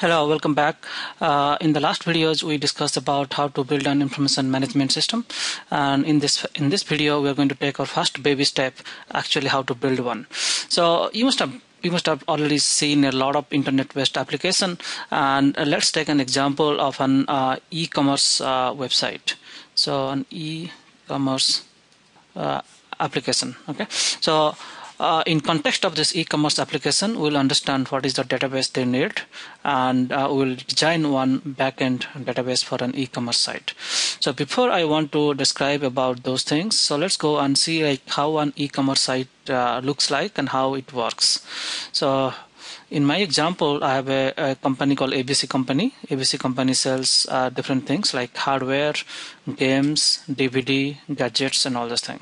Hello, welcome back. Uh, in the last videos, we discussed about how to build an information management system. And in this in this video, we are going to take our first baby step, actually how to build one. So you must have you must have already seen a lot of internet-based application. And uh, let's take an example of an uh, e-commerce uh, website. So an e-commerce uh, application. Okay, so uh, in context of this e-commerce application, we'll understand what is the database they need, and uh, we'll design one backend database for an e-commerce site. So before I want to describe about those things, so let's go and see like how an e-commerce site uh, looks like and how it works. So in my example, I have a, a, company called ABC Company. ABC Company sells uh, different things like hardware, games, DVD, gadgets, and all this thing.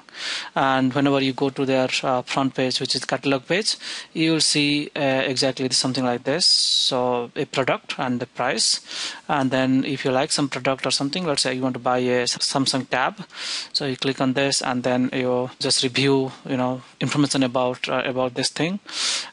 And whenever you go to their uh, front page, which is catalog page, you will see uh, exactly something like this. So a product and the price, and then if you like some product or something, let's say you want to buy a Samsung tab, so you click on this, and then you just review, you know, information about uh, about this thing,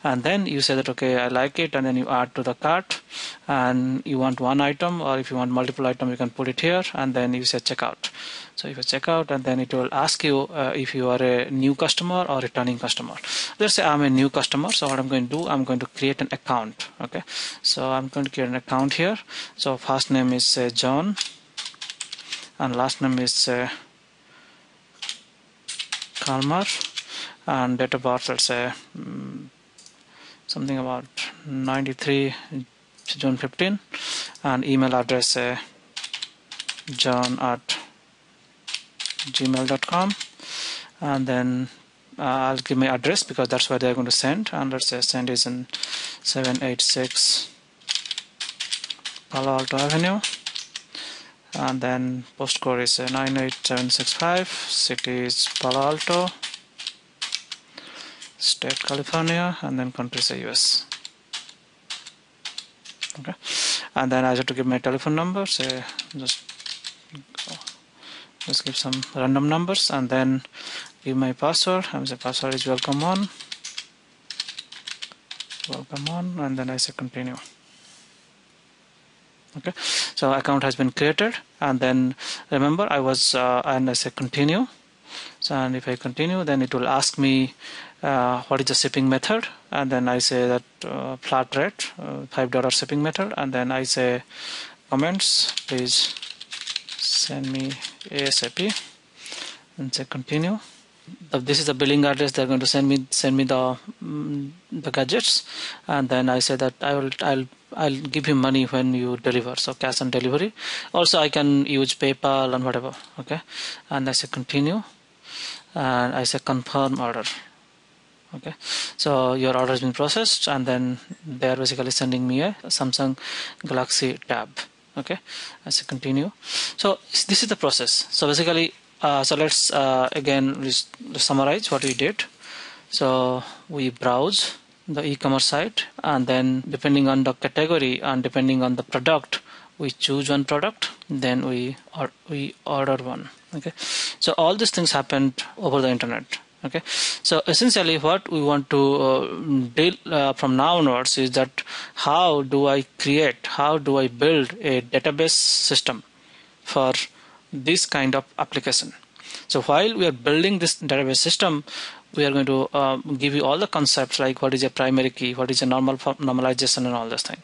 and then you say that okay, I like it, and then you add to the cart, and you want one item, or if you want multiple item, you can put it here, and then you say checkout. So if you check out and then it will ask you uh, if you are a new customer or returning customer. Let's say I'm a new customer. So what I'm going to do, I'm going to create an account. Okay. So I'm going to create an account here. So first name is uh, John and last name is uh, Kalmar and date of birth let's say um, something about 93 June 15 and email address uh, john at gmail.com and then uh, I'll give my address because that's where they're going to send. And let's say send is in 786 Palo Alto Avenue. And then postcode is 98765 city is Palo Alto state California and then country say US okay. And then I have to give my telephone number say just let's give some random numbers and then give my password and the password is welcome on. Welcome on and then I say continue. Okay. So account has been created and then remember I was uh, and I say continue. So and if I continue then it will ask me uh, what is the shipping method? And then I say that uh, flat rate uh, five dollar shipping method. And then I say comments please send me ASAP and say continue. This is the billing address they're going to send me send me the um, the gadgets. And then I say that I will I'll I'll give you money when you deliver. So cash on delivery. Also I can use PayPal and whatever. Okay? And I say continue. And I say confirm order okay. So your order has been processed and then they are basically sending me a Samsung Galaxy tab. Okay as a continue. So this is the process. So basically uh, so let's uh, again summarize what we did. So we browse the e-commerce site and then depending on the category and depending on the product we choose one product then we or we order one. Okay. So all these things happened over the internet okay. So essentially what we want to uh, deal uh, from now onwards is that how do i create how do i build a database system for this kind of application? So while we are building this database system we are going to uh, give you all the concepts like what is a primary key what is a normal normalization and all this thing